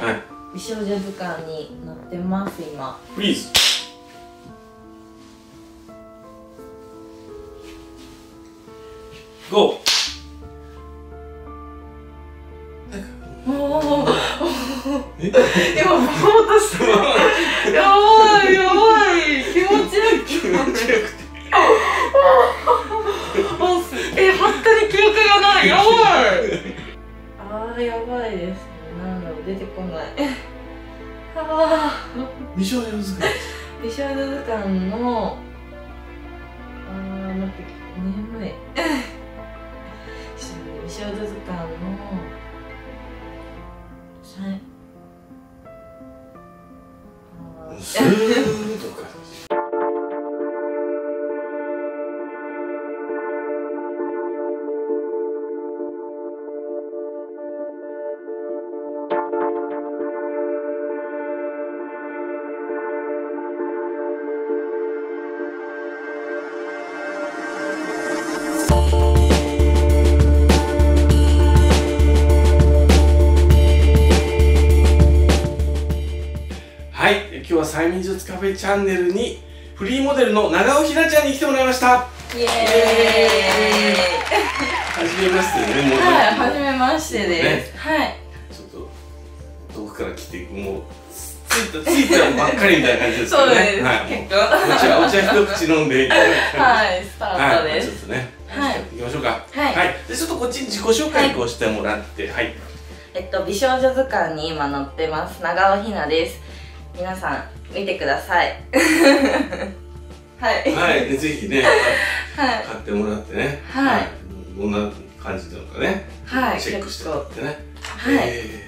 はい、はい美少女図鑑に載ってます今。フリーズ間の術カフェチャンネルにフリーモデルの長尾ひなちゃんに来てもらいましたイエーイ はじめましてねもうはい、はじめましてです。はい。ちょっと遠くから来てもうついたついたばっかりみたいな感じですよねそうです。はい、結構。お茶お茶一口飲んでいただいてはい、スタートはい、です。ちょっとね、はい行きましょうか。はいで、ちょっとこっちに自己紹介をしてもらって、はい。えっと、美少女図鑑に今載ってます。長尾ひなです。皆さん、見てください。はい。はい、でぜひね、はい。買ってもらってね。はいどんな感じなのかね。はい。チェックしてもらってね。はい。えー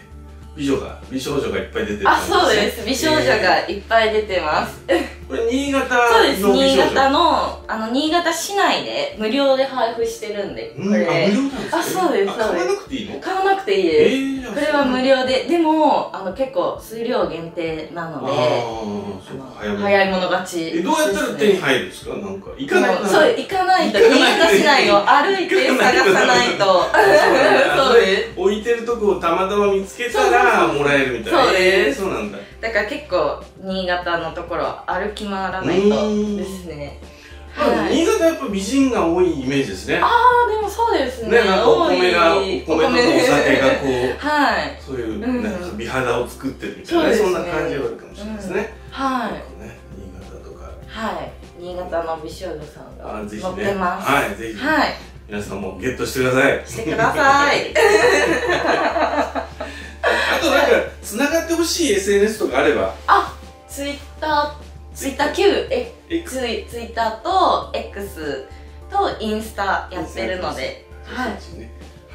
美女が、美少女がいっぱい出てる。あ、そうです。美少女がいっぱい出てます。えー。これ新潟そうです。新潟の、あの、新潟市内で無料で配布してるんで、こうん、あ、無料れ。なんですかあそうですあ買わそうです。なくていいの？買わなくていいです。えー、これは無料で、でも、あの、結構数量限定なので、あーそう早い者勝ちえどうやったら手に入るんですか？なんか行かないそう行かないと。新潟市内を歩いて探さないと。そうですてるとこをたまたま見つけたらもらえるみたいな。そうです。えーそうなんだ。だから結構新潟のところは歩き回らないとですね。まあはい。新潟やっぱ美人が多いイメージですね。ああでもそうですね。ねなんかお米がお米とかお酒がこう はい。そういううん。なんか美肌を作ってるみたいな、ねそんな感じはあるかもしれないですね、はい。なんかね。新潟とか。はい。新潟の美少女さんがあぜひ乗っねてます。はいぜひ、はい皆さんもゲットしてください。してください。あとなんかつながってほしい SNS とかあれば。あツイッターツイッター旧えツイツイッターと X とインスタやってるので、はい、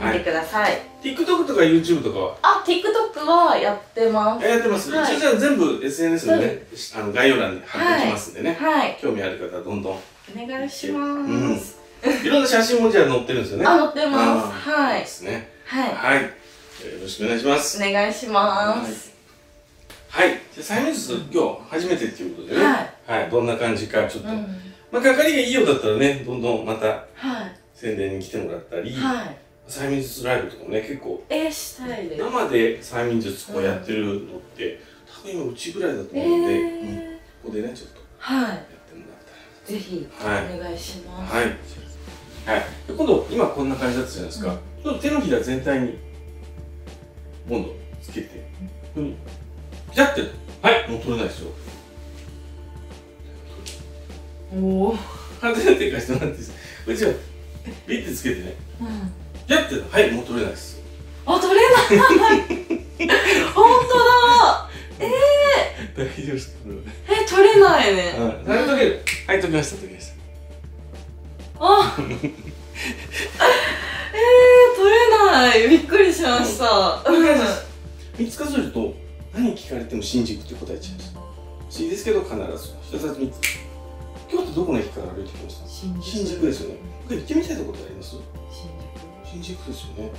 見てください。TikTok とか YouTube とかは？あ、TikTok はやってます。やってます、はい。一応じゃあ全部 SNS のね、あの概要欄に貼っておきますんでね、はい、興味ある方はどんどん。お願いします。いろんな写真もじゃあ載ってるんですよね。あ、載ってます。あはい。で、すね。はい、はい。よろしくお願いします。お願いします。はい。じゃあ催眠術今日初めてっていうことでね。はい、はい、どんな感じかちょっと、うん、まあ係がいいようだったらねどんどんまたはい、宣伝に来てもらったり、はい。催眠術ライブとかもね結構え、したいです。生で催眠術こうやってるのって、多分今うちぐらいだとえ思うんで、うん。ー、ここでねちょっとはやってもらっい、ぜひたらはい。お願いします。はい。はい。で今度、今こんな感じだったじゃないですか。うんちょっと手のひら全体に、ボンドつけて、うん。ピャって、はい、もう取れないですよ。おお、うん、完全な手貸してもらっていいですかこれじゃあ、ビッてつけてね、ピャって、はい、もう取れないです。あ、取れない。本当だ。大丈夫ですえ、取れないね。はい、はい、解ける。はい、解きました、解きました。あえー、取れないびっくりしましたうん三つ数えると、何聞かれても新宿って答えちゃうんです。いいですけど、必ず。一つ三つ。今日ってどこの駅から歩いてきました？新新宿ですよね。行ってみたいところあります？新新宿ですよね。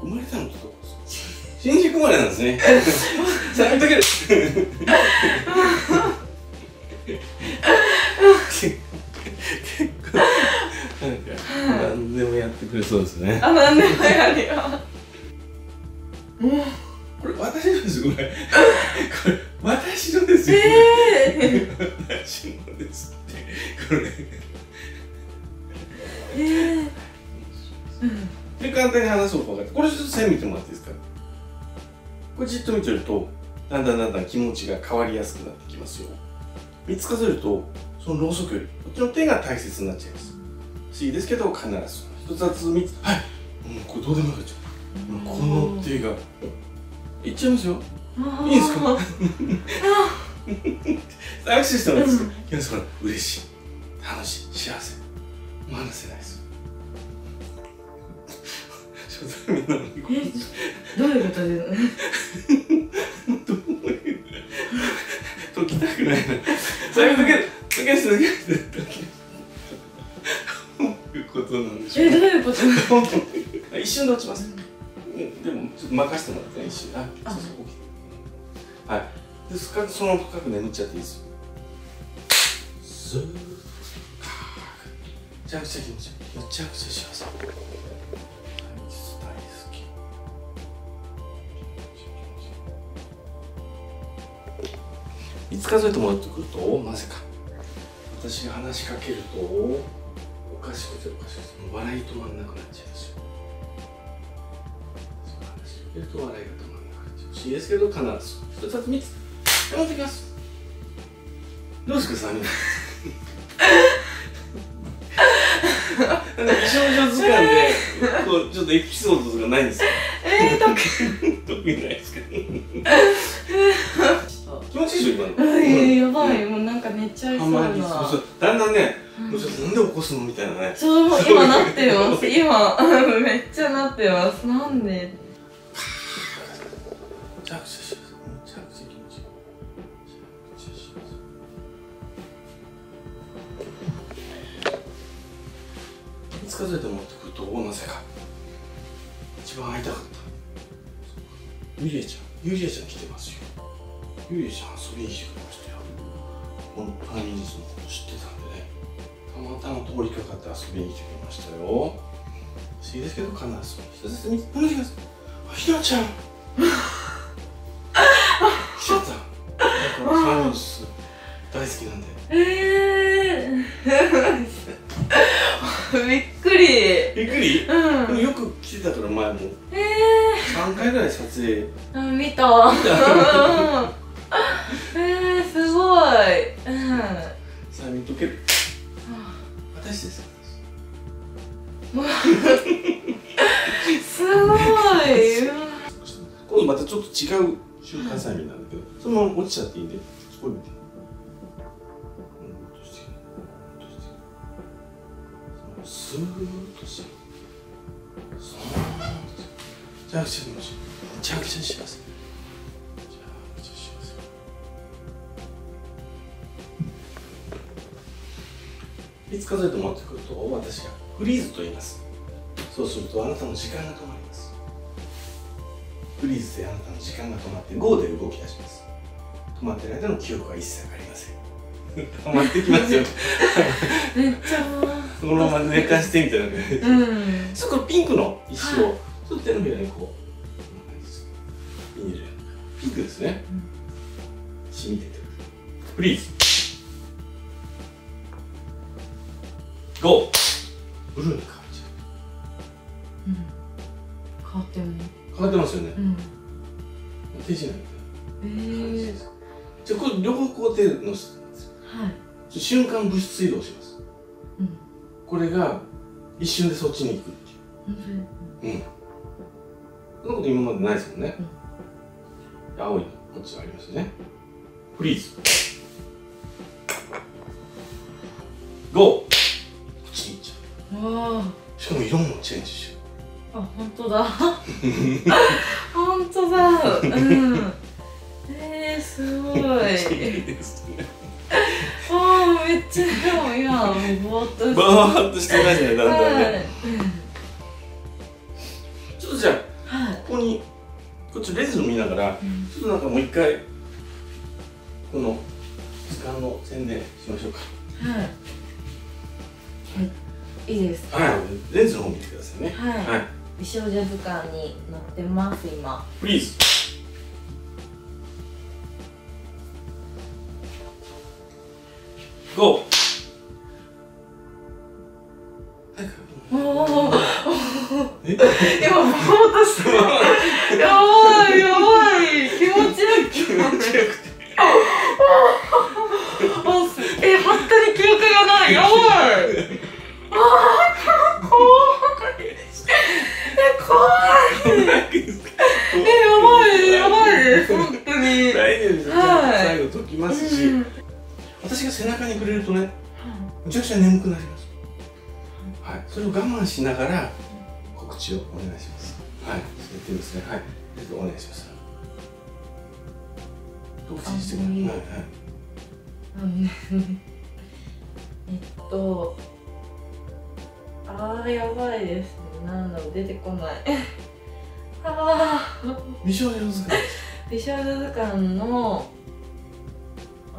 生まれたのってどこですか？新宿生まれなんですね。さあ、解ける。ってくれそうですね。宿あ、なんでもやるよこれ私なんですよこれ。のですよ、え私のですって。これ。えー、うん。で簡単に話そうか分かって。これちょっと線見てもらっていいですか？これじっと見てるとだんだんだんだん気持ちが変わりやすくなってきますよ。3つ数えるとそのろうそくよりこっちの手が大切になっちゃいます。いいですけど必ず一つずつ。3つはい。もうこれどうでもよかっちゃう。この手が。いっちゃいますよ。いいんですか？あ握手 してもらですか？うん。嬉しい。楽しい。幸せ。もう話せないです。どういうことです？どういう解きたくないな。最後だけ解けして解けして一瞬で落ちます、うんでもちょっと任せてもらってね一瞬。ああ。そうそうはい。で深くその深く眠っちゃっていいですよ。めちゃくちゃ気持ちいいめちゃくちゃ。幸せはい実大好きいつ数えてもらってくるとなぜか。私が話しかけるとおかしくておかしくてもう笑い止まんなくなっちゃうんですよそう話しかけると笑いが止まんなくなっちゃう。しいいですけど必ず一つ三つ頑張ってきます。どうですか三人なんか美少女図鑑でこうちょっとエピソードとかないんですか？えー、だ特にないですか？気持ちいいでしょ今の、けえやばい。もうなんか寝ちゃいそうな。そうだんだんね、うんもうちょっとなんで起こすの？みたいなね。そう今なってます。今 めっちゃなってます。なんで？めちゃくちゃ幸せめちゃくちゃ気持ちいいめちゃくちゃ幸せいつ数えてもらってくるとなぜか一番会いたかったゆりえちゃんゆりえちゃん来てますよゆりえちゃん遊びに来てくれましたよこのパラミリズのこと知ってたんでね。たまたま通りかかって遊びに来てくれましたよ。不思議ですけど必ず一つずつ見て見てくださいあひなちゃん。来ちゃっただからパラミリズ大好きなんで。えー、びっくり。びっくり？うん。でもよく来てたから前も。え3回ぐらい撮影。ー、あ見た？落ちちゃっていいんでそこ見て。うん落として落としてスーッとしてスーッとしてめちゃくちゃ気持ちいいめちゃくちゃ幸せいつ数えてもらってくると私がフリーズと言います。そうするとあなたの時間が止まります。フリーズであなたの時間が止まって GO で動き出します。止まってる間の記憶は一切ありません。止まってきますよ。めっちゃそのまま寝かしてみたいな感じ。うん。そこのピンクの石をちょっと手のひらにこうこんな感じです入れるピンクですね、染み出てるフリーズ GO ブルーに変わっちゃうん変わってもう変わってますよねうん手品みえたいな感じでー、す、じゃあこれ両方こう手のはい。瞬間物質移動します。うん。これが一瞬でそっちに行くっていう。うん。そんなこと今までないですもんね、青いのこっちありますよね。フリーズ。GO こっちに行っちゃう。しかも色もチェンジしちゃあ、本当だ。本当だ。うん。えー、すごい。ああ、めっちゃでも今もうぼーっとして。バーッとしてないじゃないだんだんはいねちょっとじゃあはい。ここにこっちレンズを見ながらうんちょっとなんかもう一回この図鑑の宣伝しましょうかはい。はい。いいですか。はいレンズの方見てくださいねはい。はい美少女図鑑に載ってます今。フリーズゴーおーえ今ボーっとしたやばい。やばい。気持ちよく気持ちよくてあえ本当に記憶がない。やばい。あー怖い。え怖い。えやばい。やばい。です本当に大丈夫です、はい。最後解きますし、うん私が背中に触れるとねめちゃくちゃ眠くなります。はい。それを我慢しながら告知をお願いします。はい。やってみますね。はい。お願いします。告知してください。はいはい。うん。えっとあーやばいですね。なんだろう出てこない。あー。美少女図鑑美少女図鑑のあ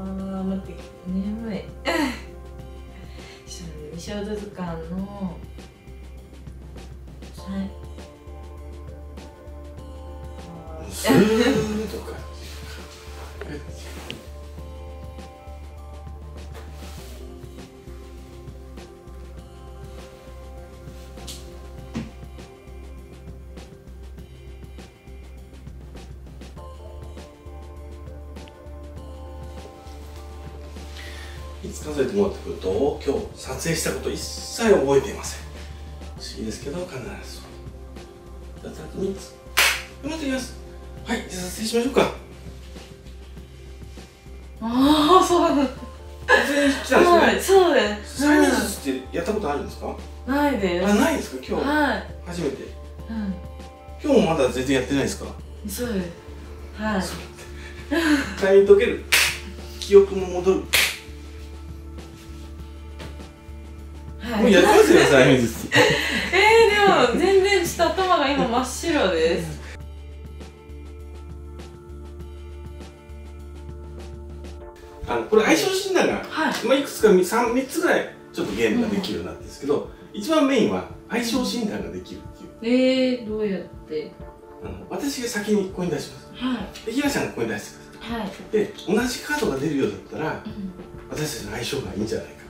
ー待って眠いちょっと美少女図鑑のはい。いつ数えてもらってくると今日撮影したこと一切覚えていません。不思議ですけど必ずそう。じゃああと3つ頑張っていきます。はいじゃあ撮影しましょうか。あーそう。なんだ撮影来たんはいですね。そうです。催眠術ってやったことあるんですか？うんないです。あないですか？今日。はい。初めて。うん。今日もまだ全然やってないですか？そうです。はい。催眠解ける。記憶も戻るはい。もうやってますよ催眠術えー、でも全然ちょっと頭が今真っ白です。あのこれ相性診断が、はい。まあ、いくつか 3, 三つぐらいちょっとゲームができるようになんですけど、一番メインは相性診断ができるっていう。えー、どうやって？あの私が先にコイン出します。はい。で平さんがコイン出してくださはい、い。で同じカードが出るようだったらうん、私たちの相性がいいんじゃないか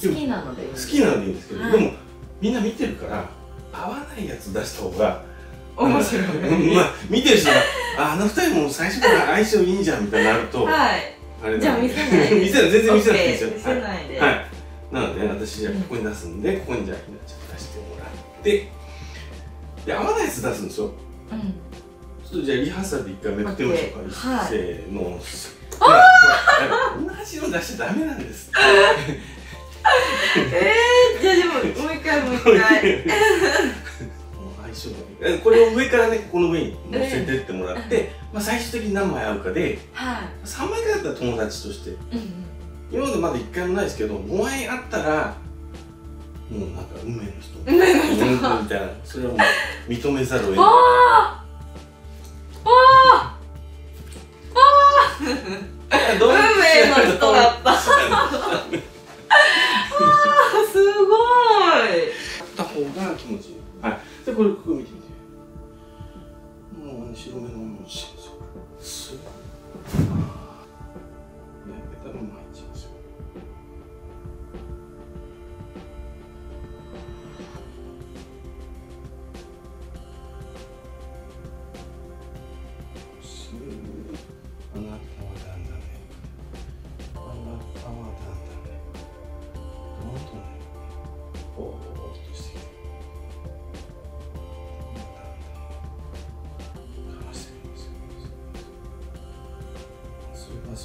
好きなので。好きなのでいいんですけど、はい。でもみんな見てるから合わないやつ出した方が面白い。うんまあ見てる人がああの二人も最初から相性いいんじゃんみたいになると、はい。あれじゃあ見せないで 見せない全然見せないいですよ。見せないで、はい、はい、なので、ね、私じゃあここに出すんで、ここにじゃあひなちゃん出してもらって。で合わないやつ出すんですよ。うん。ちょっとじゃあリハーサルで一回めくってみましょうか、はい。せーのほらほら同じの出しちゃダメなんです えー、じゃあでももう一回もう一回。もう相性がいい。えこれを上からねここの上に乗せてってもらって、まあ、最終的に何枚合うかでは3枚ぐらいだったら友達として。い、うんうん、今までまだ1回もないですけど5枚あったらもうなんか運命の人。運命の人。うんみたいな。それはもう認めざるを得ない。あどう運命の人だった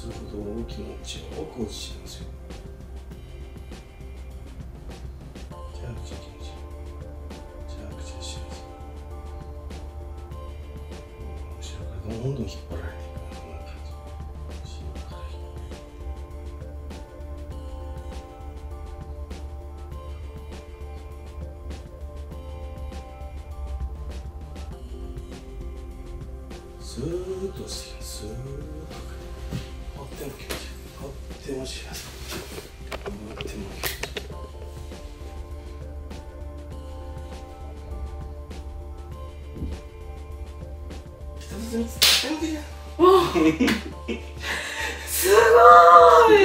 するほど気持ちよく落ちちゃうんですよ。めちゃくちゃ気持ちいいめちゃくちゃ幸せ後ろからどんどん引っ張られていくような感じ後ろから引っ張られてスーッとしてきますスーッと っても気持ちいいとっても幸せとっても気持ちいい一つずつ食べてじゃんすごい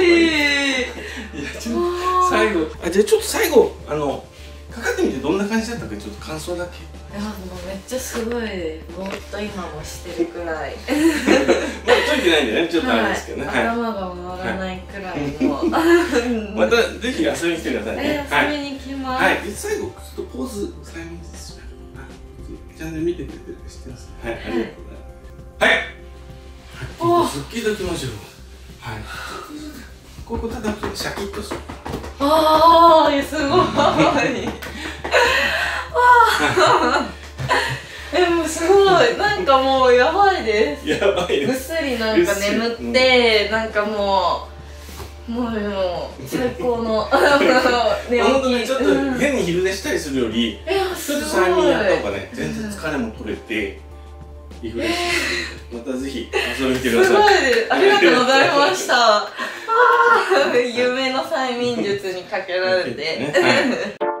一つあじゃあちょっと最後。ちょっと感想だけ。いやもうめっちゃすごいぼーっと今もしてるくらい。まだ解いてないんでねちょっとあれですけどね。はい、頭が回らないくらいの、またぜひ遊びに来てくださいね。え遊びに来ます、はい、で最後ちょっとポーズ催眠ですよはいチャンネル見てくれてるか知ってますはい、ありがとうございます。はい、おはい、すっきりときましょう。はい。ここ叩くとシャキッとする。ああすごい えもうすごい。なんかもうやばいです。やばいぐっですすりなんか眠って、なんかもうもうもう最高の 寝本当にちょっとうん変に昼寝したりするよりちょっと催眠やった方がね全然疲れも取れてリフレッシュ。またぜひ遊びに来てください。ありがとうございました。夢の催眠術にかけられてね。はい